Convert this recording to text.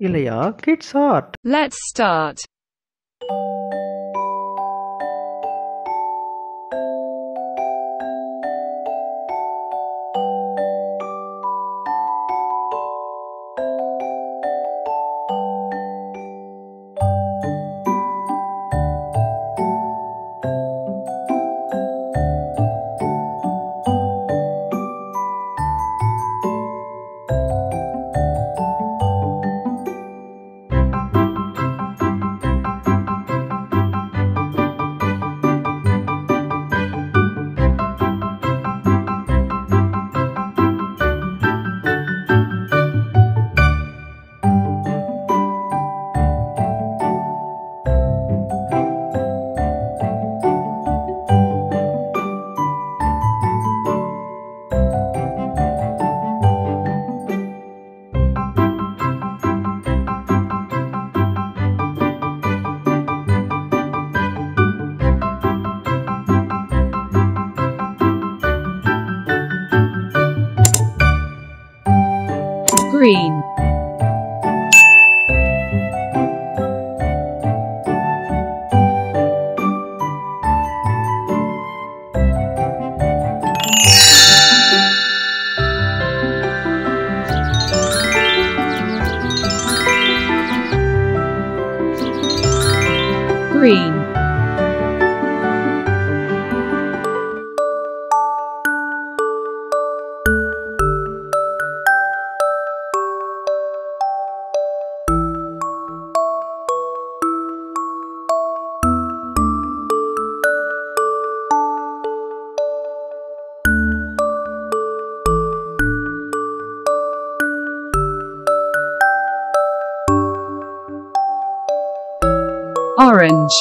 இல்லையா kids art Let's start. Green. Green. Orange.